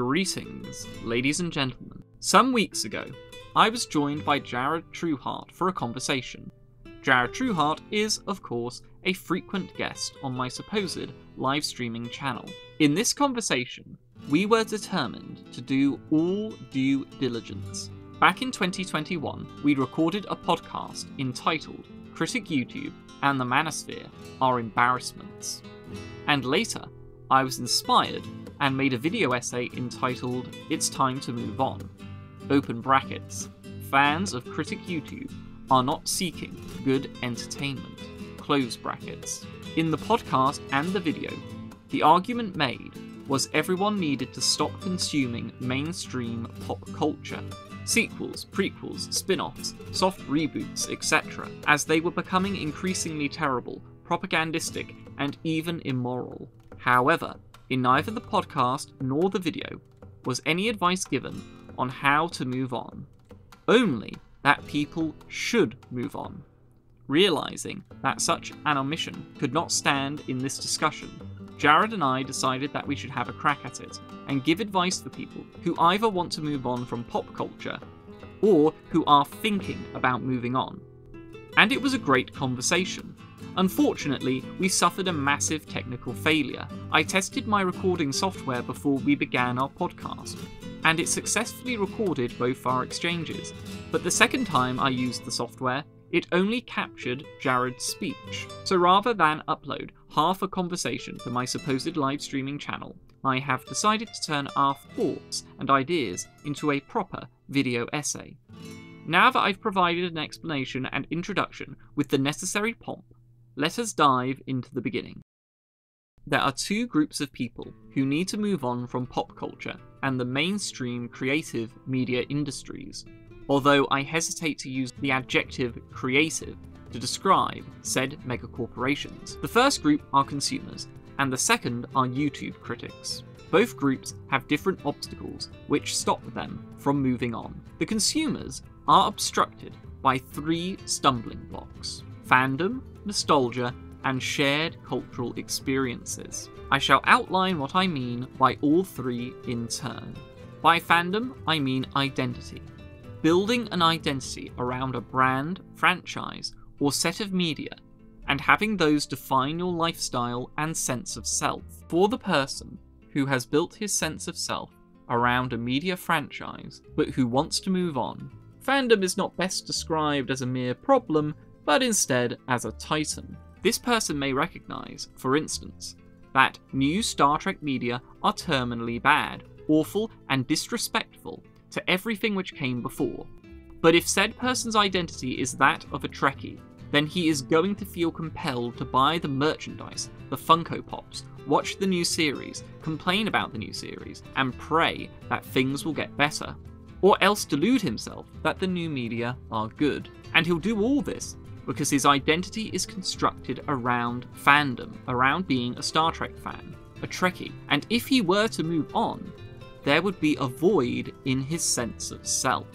Greetings, ladies and gentlemen. Some weeks ago, I was joined by Jared Trueheart for a conversation. Jared Trueheart is, of course, a frequent guest on my supposed live streaming channel. In this conversation, we were determined to do all due diligence. Back in 2021, we recorded a podcast entitled Critic YouTube and the Manosphere Are Embarrassments. And later, I was inspired and made a video essay entitled It's Time to Move On. Open brackets. Fans of Critic YouTube are not seeking good entertainment. Close brackets. In the podcast and the video, the argument made was everyone needed to stop consuming mainstream pop culture. Sequels, prequels, spin offs, soft reboots, etc., as they were becoming increasingly terrible, propagandistic, and even immoral. However, in neither the podcast nor the video was any advice given on how to move on, only that people should move on. Realizing that such an omission could not stand in this discussion, Jared and I decided that we should have a crack at it and give advice for people who either want to move on from pop culture or who are thinking about moving on. And it was a great conversation. Unfortunately, we suffered a massive technical failure. I tested my recording software before we began our podcast, and it successfully recorded both our exchanges. But the second time I used the software, it only captured Jared's speech. So rather than upload half a conversation for my supposed live streaming channel, I have decided to turn our thoughts and ideas into a proper video essay. Now that I've provided an explanation and introduction with the necessary pomp, let us dive into the beginning. There are two groups of people who need to move on from pop culture and the mainstream creative media industries, although I hesitate to use the adjective creative to describe said megacorporations. The first group are consumers, and the second are YouTube critics. Both groups have different obstacles which stop them from moving on. The consumers are obstructed by three stumbling blocks fandom, nostalgia, and shared cultural experiences. I shall outline what I mean by all three in turn. By fandom, I mean identity. Building an identity around a brand, franchise, or set of media, and having those define your lifestyle and sense of self. For the person who has built his sense of self around a media franchise, but who wants to move on, fandom is not best described as a mere problem, but instead as a titan. This person may recognize, for instance, that new Star Trek media are terminally bad, awful, and disrespectful to everything which came before. But if said person's identity is that of a Trekkie, then he is going to feel compelled to buy the merchandise, the Funko Pops, watch the new series, complain about the new series, and pray that things will get better. Or else delude himself that the new media are good. And he'll do all this because his identity is constructed around fandom, around being a Star Trek fan, a Trekkie. And if he were to move on, there would be a void in his sense of self.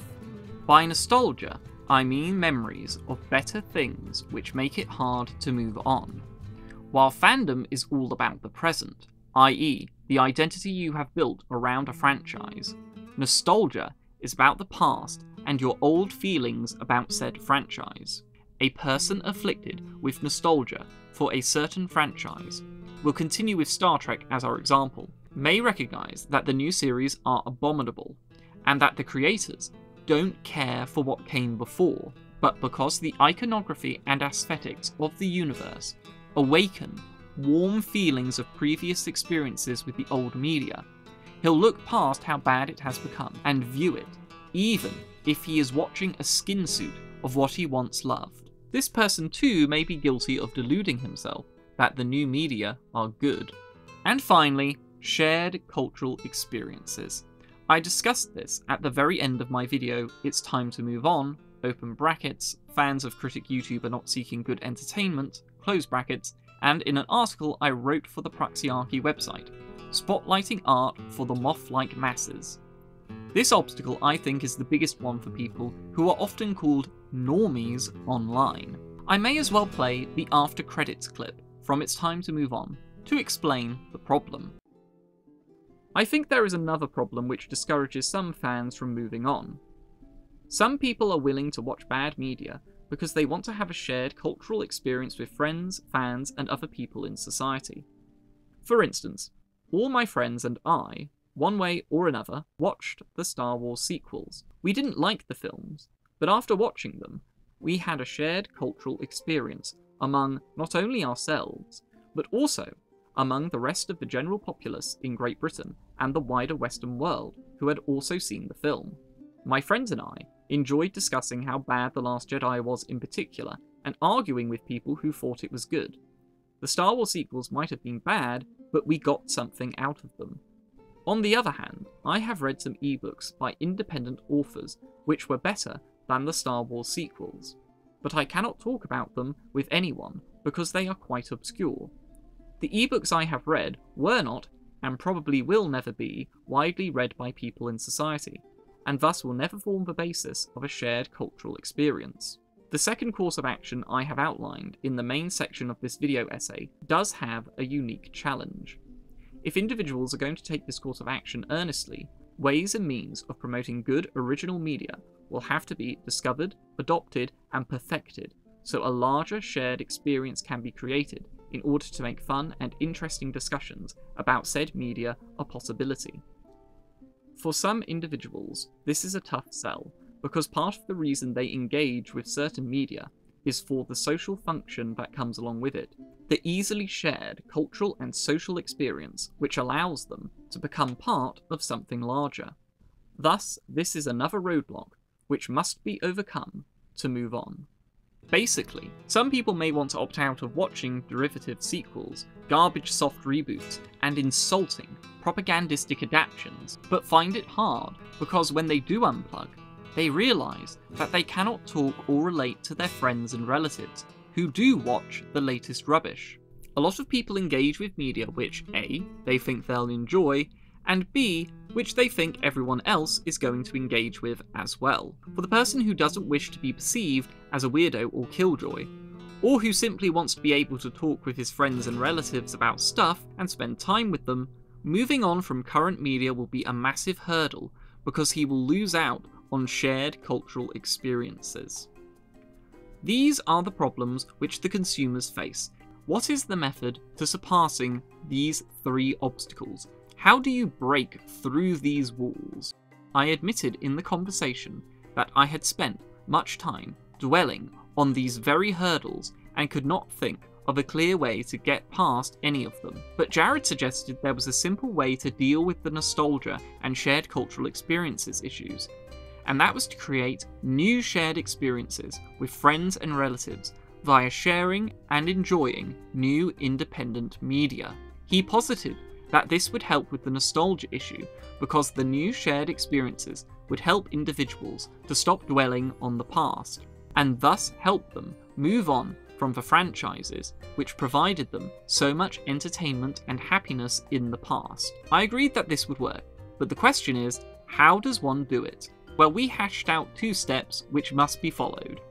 By nostalgia, I mean memories of better things which make it hard to move on. While fandom is all about the present, i.e., the identity you have built around a franchise, nostalgia is about the past and your old feelings about said franchise. A person afflicted with nostalgia for a certain franchise, we'll continue with Star Trek as our example, may recognise that the new series are abominable, and that the creators don't care for what came before, but because the iconography and aesthetics of the universe awaken warm feelings of previous experiences with the old media, he'll look past how bad it has become and view it, even if he is watching a skin suit of what he once loved. This person too may be guilty of deluding himself that the new media are good. And finally, shared cultural experiences. I discussed this at the very end of my video, It's Time to Move On, open brackets, fans of Critic YouTube are not seeking good entertainment, close brackets, and in an article I wrote for the Praxarchy website, spotlighting art for the moth-like masses. This obstacle, I think, is the biggest one for people who are often called normies online. I may as well play the after credits clip from It's Time to Move On to explain the problem. I think there is another problem which discourages some fans from moving on. Some people are willing to watch bad media because they want to have a shared cultural experience with friends, fans, and other people in society. For instance, all my friends and I, one way or another, watched the Star Wars sequels. We didn't like the films, but after watching them, we had a shared cultural experience among not only ourselves, but also among the rest of the general populace in Great Britain and the wider Western world who had also seen the film. My friends and I enjoyed discussing how bad The Last Jedi was in particular, and arguing with people who thought it was good. The Star Wars sequels might have been bad, but we got something out of them. On the other hand, I have read some ebooks by independent authors which were better than the Star Wars sequels, but I cannot talk about them with anyone because they are quite obscure. The ebooks I have read were not, and probably will never be, widely read by people in society, and thus will never form the basis of a shared cultural experience. The second course of action I have outlined in the main section of this video essay does have a unique challenge. If individuals are going to take this course of action earnestly, ways and means of promoting good original media will have to be discovered, adopted, and perfected so a larger shared experience can be created in order to make fun and interesting discussions about said media a possibility. For some individuals, this is a tough sell, because part of the reason they engage with certain media is for the social function that comes along with it, the easily shared cultural and social experience which allows them to become part of something larger. Thus, this is another roadblock which must be overcome to move on. Basically, some people may want to opt out of watching derivative sequels, garbage soft reboots, and insulting, propagandistic adaptations, but find it hard because when they do unplug, they realise that they cannot talk or relate to their friends and relatives who do watch the latest rubbish. A lot of people engage with media which A, they think they'll enjoy, and B, which they think everyone else is going to engage with as well. For the person who doesn't wish to be perceived as a weirdo or killjoy, or who simply wants to be able to talk with his friends and relatives about stuff and spend time with them, moving on from current media will be a massive hurdle because he will lose out on shared cultural experiences. These are the problems which the consumers face. What is the method to surpassing these three obstacles how do you break through these walls? I admitted in the conversation that I had spent much time dwelling on these very hurdles and could not think of a clear way to get past any of them. But Jared suggested there was a simple way to deal with the nostalgia and shared cultural experiences issues, and that was to create new shared experiences with friends and relatives via sharing and enjoying new independent media. He posited that this would help with the nostalgia issue because the new shared experiences would help individuals to stop dwelling on the past and thus help them move on from the franchises which provided them so much entertainment and happiness in the past. I agreed that this would work, but the question is, how does one do it? Well, we hashed out two steps which must be followed.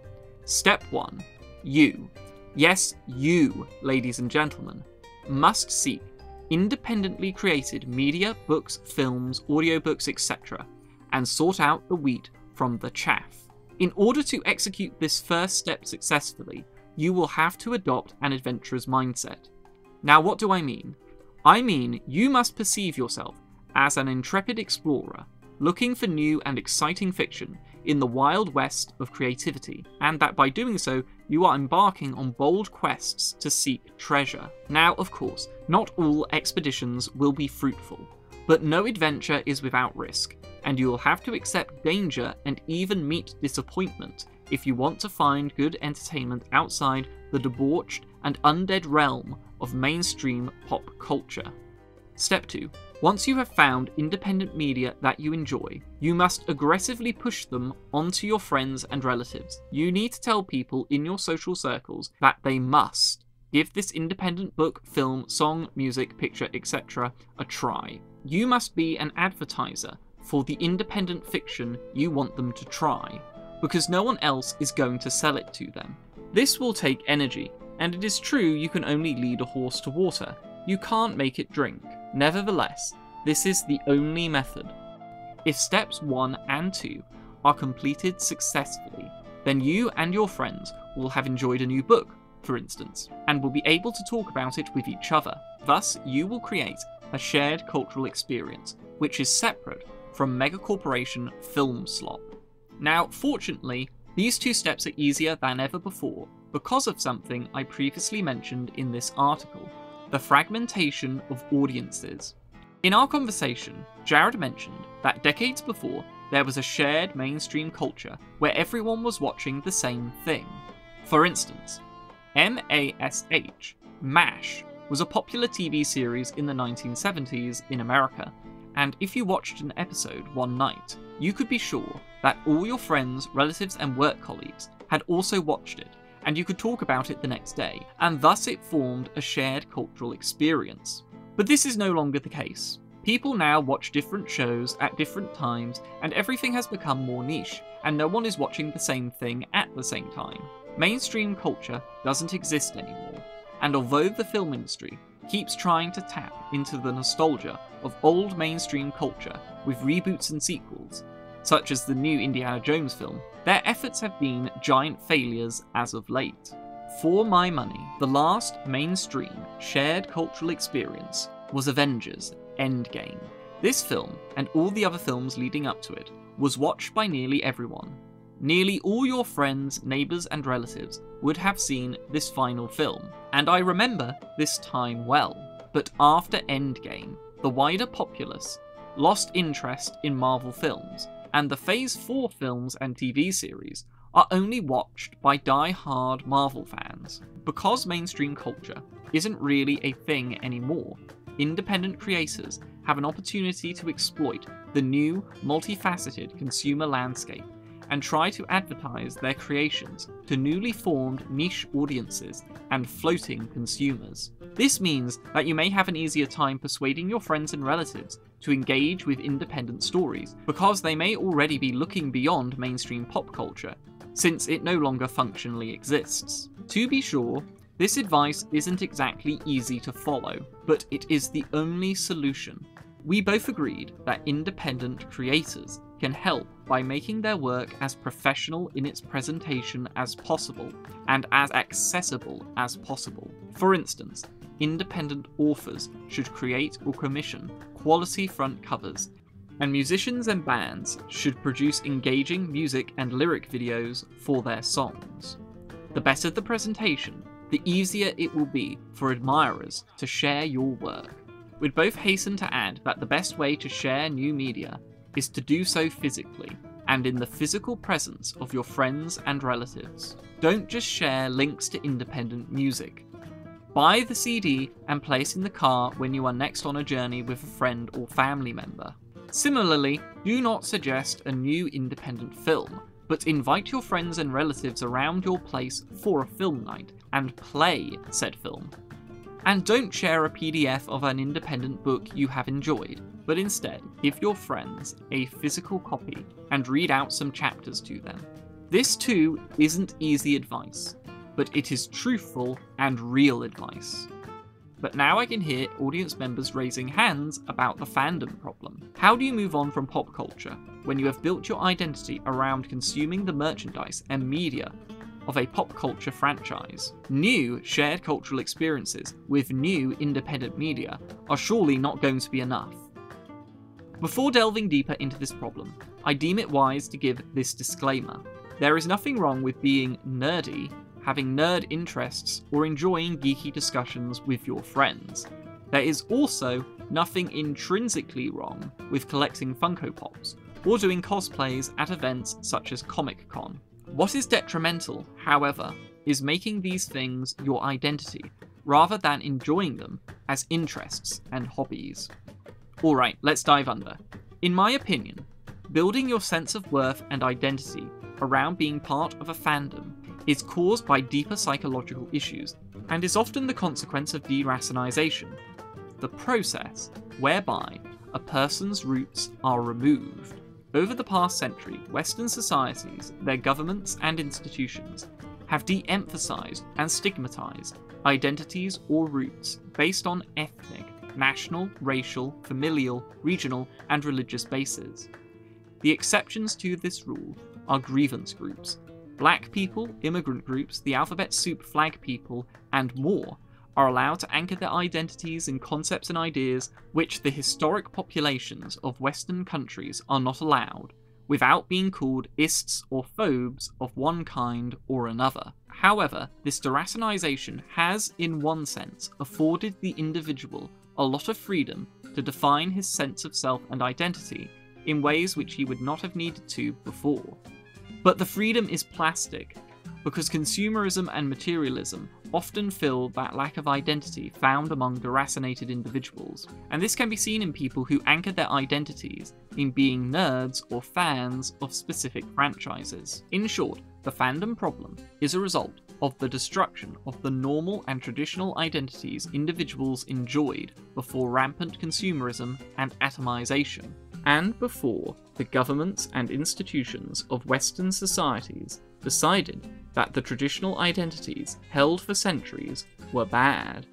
Step 1 You, yes, you, ladies and gentlemen, must seek independently created media, books, films, audiobooks, etc., and sort out the wheat from the chaff. In order to execute this first step successfully, you will have to adopt an adventurer's mindset. Now, what do I mean? I mean, you must perceive yourself as an intrepid explorer, looking for new and exciting fiction in the wild west of creativity, and that by doing so, you are embarking on bold quests to seek treasure. Now, of course, not all expeditions will be fruitful, but no adventure is without risk, and you will have to accept danger and even meet disappointment if you want to find good entertainment outside the debauched and undead realm of mainstream pop culture. Step 2 once you have found independent media that you enjoy, you must aggressively push them onto your friends and relatives. You need to tell people in your social circles that they must give this independent book, film, song, music, picture, etc. a try. You must be an advertiser for the independent fiction you want them to try, because no one else is going to sell it to them. This will take energy, and it is true you can only lead a horse to water. You can't make it drink. Nevertheless, this is the only method. If steps 1 and 2 are completed successfully, then you and your friends will have enjoyed a new book, for instance, and will be able to talk about it with each other. Thus, you will create a shared cultural experience, which is separate from megacorporation film slop. Now, fortunately, these two steps are easier than ever before because of something I previously mentioned in this article the fragmentation of audiences. In our conversation, Jared mentioned that decades before, there was a shared mainstream culture where everyone was watching the same thing. For instance, MASH, MASH, was a popular TV series in the 1970s in America, and if you watched an episode one night, you could be sure that all your friends, relatives, and work colleagues had also watched it, and you could talk about it the next day, and thus it formed a shared cultural experience. But this is no longer the case. People now watch different shows at different times, and everything has become more niche, and no one is watching the same thing at the same time. Mainstream culture doesn't exist anymore, and although the film industry keeps trying to tap into the nostalgia of old mainstream culture with reboots and sequels, such as the new Indiana Jones film, their efforts have been giant failures as of late. For my money, the last mainstream shared cultural experience was Avengers Endgame. This film, and all the other films leading up to it, was watched by nearly everyone. Nearly all your friends, neighbours, and relatives would have seen this final film, and I remember this time well. But after Endgame, the wider populace lost interest in Marvel films, and the Phase 4 films and TV series are only watched by die-hard Marvel fans. Because mainstream culture isn't really a thing anymore, independent creators have an opportunity to exploit the new, multifaceted consumer landscape and try to advertise their creations to newly formed niche audiences and floating consumers. This means that you may have an easier time persuading your friends and relatives to engage with independent stories, because they may already be looking beyond mainstream pop culture, since it no longer functionally exists. To be sure, this advice isn't exactly easy to follow, but it is the only solution. We both agreed that independent creators can help by making their work as professional in its presentation as possible and as accessible as possible. For instance, independent authors should create or commission quality front covers, and musicians and bands should produce engaging music and lyric videos for their songs. The better the presentation, the easier it will be for admirers to share your work. We'd both hasten to add that the best way to share new media is to do so physically, and in the physical presence of your friends and relatives. Don't just share links to independent music. Buy the CD and place in the car when you are next on a journey with a friend or family member. Similarly, do not suggest a new independent film, but invite your friends and relatives around your place for a film night and play said film. And don't share a PDF of an independent book you have enjoyed, but instead give your friends a physical copy and read out some chapters to them. This too isn't easy advice, but it is truthful and real advice. But now I can hear audience members raising hands about the fandom problem. How do you move on from pop culture when you have built your identity around consuming the merchandise and media of a pop culture franchise? New shared cultural experiences with new independent media are surely not going to be enough. Before delving deeper into this problem, I deem it wise to give this disclaimer. There is nothing wrong with being nerdy, having nerd interests, or enjoying geeky discussions with your friends. There is also nothing intrinsically wrong with collecting Funko Pops, or doing cosplays at events such as Comic Con. What is detrimental, however, is making these things your identity, rather than enjoying them as interests and hobbies. Alright, let's dive under. In my opinion, building your sense of worth and identity around being part of a fandom is caused by deeper psychological issues and is often the consequence of deracinization, the process whereby a person's roots are removed. Over the past century, Western societies, their governments, and institutions have de emphasized and stigmatized identities or roots based on ethnic, national, racial, familial, regional, and religious bases. The exceptions to this rule are grievance groups. Black people, immigrant groups, the alphabet soup flag people, and more are allowed to anchor their identities in concepts and ideas which the historic populations of Western countries are not allowed, without being called ists or phobes of one kind or another. However, this deracinization has, in one sense, afforded the individual a lot of freedom to define his sense of self and identity in ways which he would not have needed to before. But the freedom is plastic, because consumerism and materialism often fill that lack of identity found among deracinated individuals, and this can be seen in people who anchor their identities in being nerds or fans of specific franchises. In short, the fandom problem is a result of the destruction of the normal and traditional identities individuals enjoyed before rampant consumerism and atomization, and before the governments and institutions of Western societies decided that the traditional identities held for centuries were bad.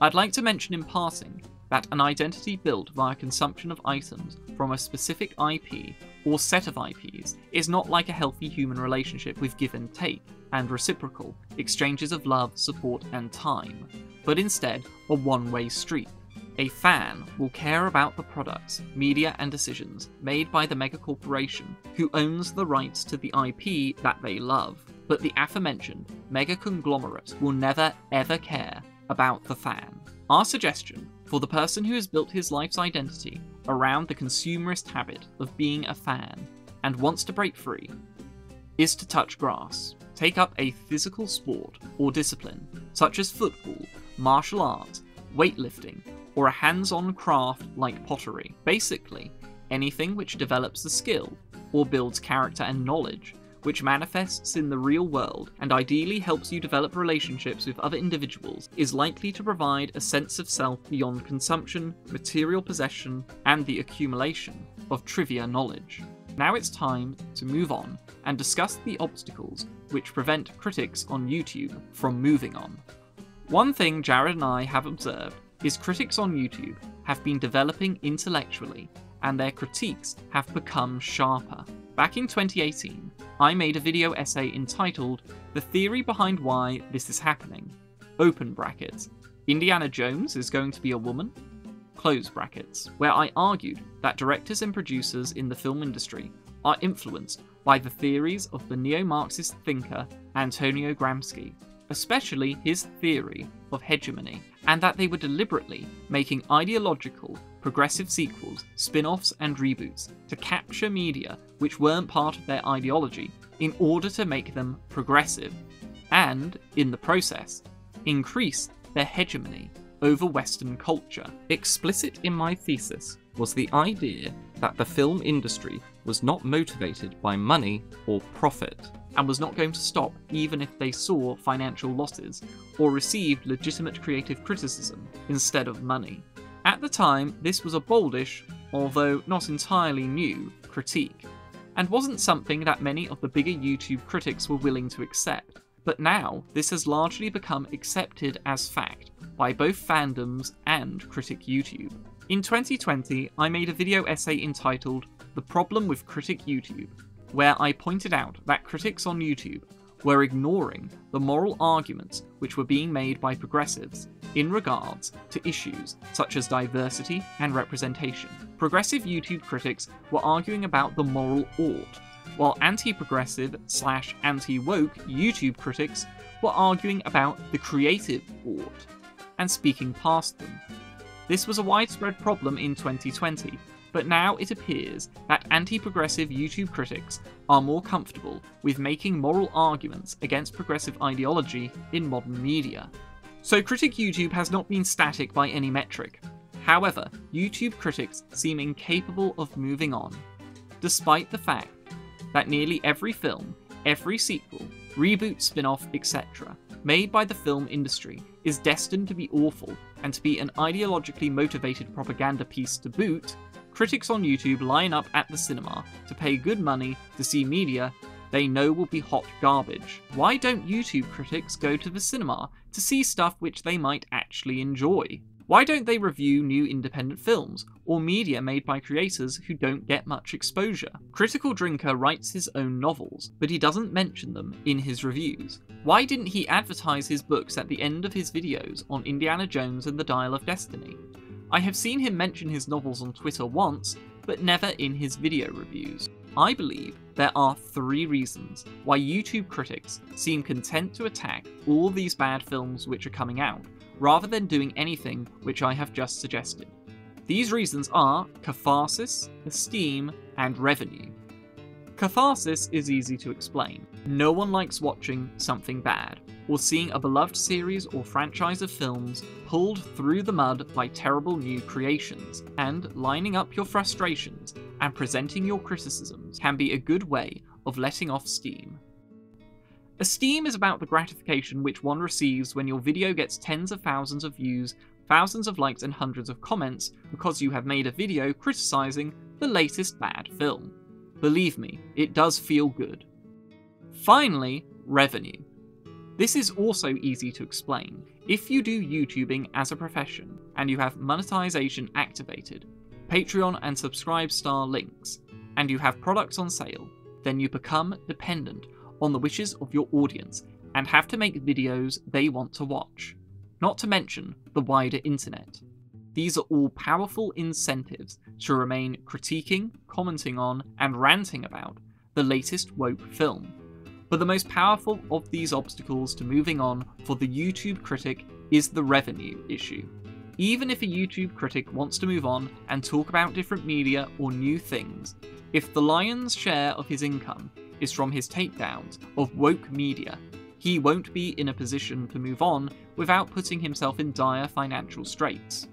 I'd like to mention in passing that an identity built via consumption of items from a specific IP or set of IPs is not like a healthy human relationship with give and take and reciprocal exchanges of love, support, and time, but instead a one way street. A fan will care about the products, media, and decisions made by the megacorporation who owns the rights to the IP that they love, but the aforementioned mega conglomerate will never ever care about the fan. Our suggestion for the person who has built his life's identity around the consumerist habit of being a fan and wants to break free is to touch grass, take up a physical sport or discipline, such as football, martial arts, weightlifting, or a hands on craft like pottery. Basically, anything which develops the skill or builds character and knowledge, which manifests in the real world and ideally helps you develop relationships with other individuals, is likely to provide a sense of self beyond consumption, material possession, and the accumulation of trivia knowledge. Now it's time to move on and discuss the obstacles which prevent critics on YouTube from moving on. One thing Jared and I have observed is critics on YouTube have been developing intellectually and their critiques have become sharper. Back in 2018, I made a video essay entitled The Theory Behind Why This Is Happening. Open brackets. Indiana Jones is going to be a woman? Close brackets. Where I argued that directors and producers in the film industry are influenced by the theories of the neo Marxist thinker Antonio Gramsci, especially his theory of hegemony, and that they were deliberately making ideological, progressive sequels, spin offs, and reboots to capture media which weren't part of their ideology in order to make them progressive, and, in the process, increase their hegemony over Western culture. Explicit in my thesis was the idea that the film industry was not motivated by money or profit, and was not going to stop even if they saw financial losses or received legitimate creative criticism instead of money. At the time, this was a boldish, although not entirely new, critique, and wasn't something that many of the bigger YouTube critics were willing to accept. But now, this has largely become accepted as fact by both fandoms and Critic YouTube. In 2020, I made a video essay entitled The Problem with Critic YouTube, where I pointed out that critics on YouTube were ignoring the moral arguments which were being made by progressives in regards to issues such as diversity and representation. Progressive YouTube critics were arguing about the moral ought, while anti progressive slash anti woke YouTube critics were arguing about the creative ought and speaking past them. This was a widespread problem in 2020, but now it appears that anti progressive YouTube critics are more comfortable with making moral arguments against progressive ideology in modern media. So, Critic YouTube has not been static by any metric. However, YouTube critics seem incapable of moving on, despite the fact that nearly every film, every sequel, reboot, spin off, etc., made by the film industry is destined to be awful and to be an ideologically motivated propaganda piece to boot, critics on YouTube line up at the cinema to pay good money to see media they know will be hot garbage. Why don't YouTube critics go to the cinema to see stuff which they might actually enjoy? Why don't they review new independent films, or media made by creators who don't get much exposure? Critical Drinker writes his own novels, but he doesn't mention them in his reviews. Why didn't he advertise his books at the end of his videos on Indiana Jones and the Dial of Destiny? I have seen him mention his novels on Twitter once, but never in his video reviews. I believe there are three reasons why YouTube critics seem content to attack all these bad films which are coming out, rather than doing anything which I have just suggested. These reasons are catharsis, esteem, and revenue. Catharsis is easy to explain. No one likes watching something bad, or seeing a beloved series or franchise of films pulled through the mud by terrible new creations, and lining up your frustrations and presenting your criticisms can be a good way of letting off steam. Esteem is about the gratification which one receives when your video gets tens of thousands of views, thousands of likes, and hundreds of comments because you have made a video criticizing the latest bad film. Believe me, it does feel good. Finally, revenue. This is also easy to explain. If you do YouTubing as a profession and you have monetization activated, Patreon and Subscribe Star links, and you have products on sale, then you become dependent on the wishes of your audience and have to make videos they want to watch, not to mention the wider internet. These are all powerful incentives to remain critiquing, commenting on, and ranting about the latest woke film but the most powerful of these obstacles to moving on for the YouTube critic is the revenue issue. Even if a YouTube critic wants to move on and talk about different media or new things, if the lion's share of his income is from his takedowns of woke media, he won't be in a position to move on without putting himself in dire financial straits.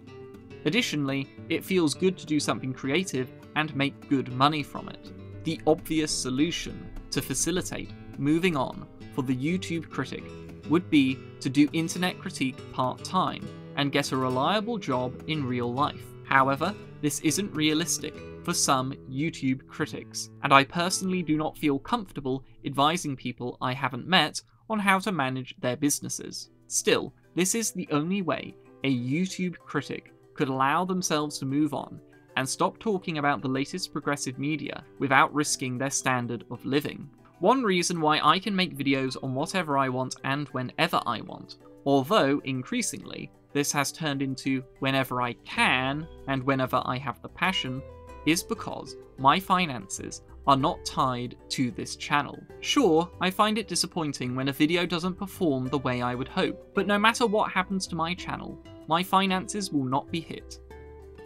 Additionally, it feels good to do something creative and make good money from it. The obvious solution to facilitate moving on for the YouTube critic would be to do internet critique part time and get a reliable job in real life. However, this isn't realistic for some YouTube critics, and I personally do not feel comfortable advising people I haven't met on how to manage their businesses. Still, this is the only way a YouTube critic could allow themselves to move on and stop talking about the latest progressive media without risking their standard of living. One reason why I can make videos on whatever I want and whenever I want, although increasingly this has turned into whenever I can and whenever I have the passion, is because my finances are not tied to this channel. Sure, I find it disappointing when a video doesn't perform the way I would hope, but no matter what happens to my channel, my finances will not be hit.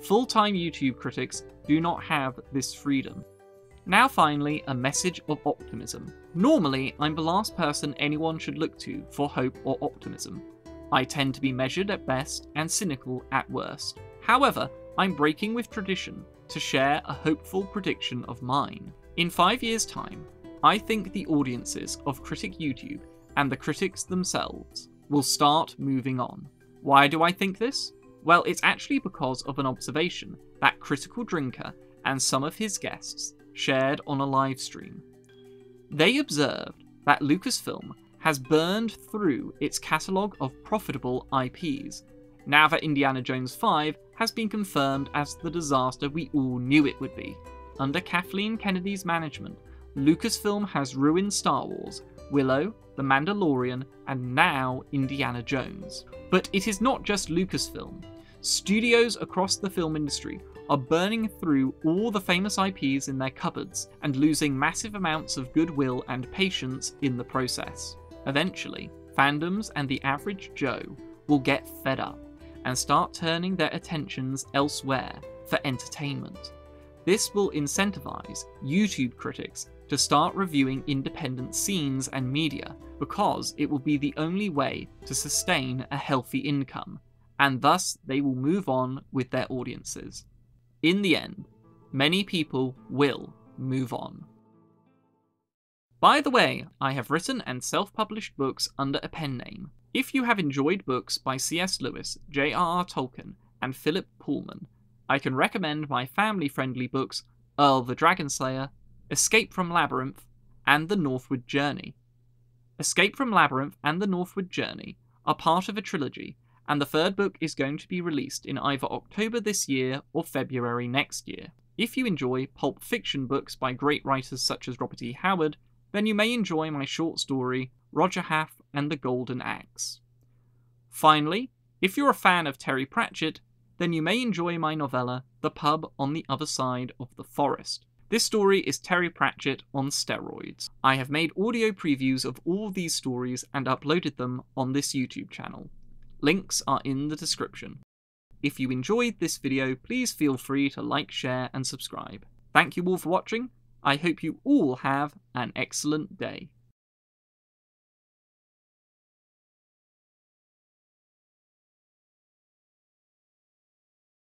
Full-time YouTube critics do not have this freedom. Now finally, a message of optimism. Normally, I'm the last person anyone should look to for hope or optimism. I tend to be measured at best and cynical at worst. However, I'm breaking with tradition to share a hopeful prediction of mine. In five years' time, I think the audiences of Critic YouTube and the critics themselves will start moving on. Why do I think this? Well, it's actually because of an observation that Critical Drinker and some of his guests shared on a live stream. They observed that Lucasfilm has burned through its catalogue of profitable IPs, now that Indiana Jones 5 has been confirmed as the disaster we all knew it would be. Under Kathleen Kennedy's management, Lucasfilm has ruined Star Wars, Willow, The Mandalorian, and now Indiana Jones. But it is not just Lucasfilm. Studios across the film industry are burning through all the famous IPs in their cupboards and losing massive amounts of goodwill and patience in the process. Eventually, fandoms and the average Joe will get fed up and start turning their attentions elsewhere for entertainment. This will incentivize YouTube critics to start reviewing independent scenes and media because it will be the only way to sustain a healthy income, and thus they will move on with their audiences. In the end, many people will move on. By the way, I have written and self published books under a pen name. If you have enjoyed books by C.S. Lewis, J.R.R. Tolkien, and Philip Pullman, I can recommend my family friendly books Earl the Dragon Slayer, Escape from Labyrinth, and The Northward Journey. Escape from Labyrinth and The Northward Journey are part of a trilogy and the third book is going to be released in either October this year or February next year. If you enjoy pulp fiction books by great writers such as Robert E. Howard, then you may enjoy my short story, Rodgerhath and the Golden Axe. Finally, if you're a fan of Terry Pratchett, then you may enjoy my novella, The Pub on the Other Side of the Forest. This story is Terry Pratchett on steroids. I have made audio previews of all these stories and uploaded them on this YouTube channel. Links are in the description. If you enjoyed this video, please feel free to like, share, and subscribe. Thank you all for watching. I hope you all have an excellent day.